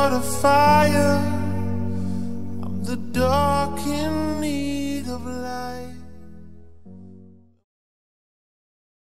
Short of fire. I'm the dark in need of light.